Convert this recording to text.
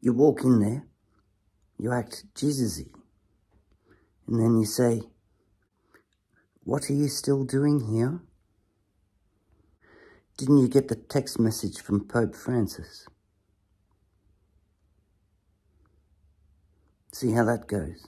You walk in there, you act Jesusy, and then you say, what are you still doing here? Didn't you get the text message from Pope Francis? See how that goes.